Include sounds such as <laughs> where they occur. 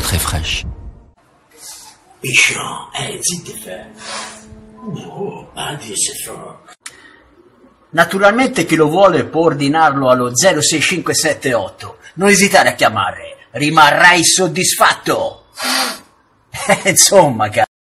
très fraîche. Bichon, eh, zitti fe. No, addio se. Naturalmente chi lo vuole può ordinarlo allo 06578. Non esitare a chiamare, rimarrai soddisfatto. <laughs> Eh, insomma, cazzo.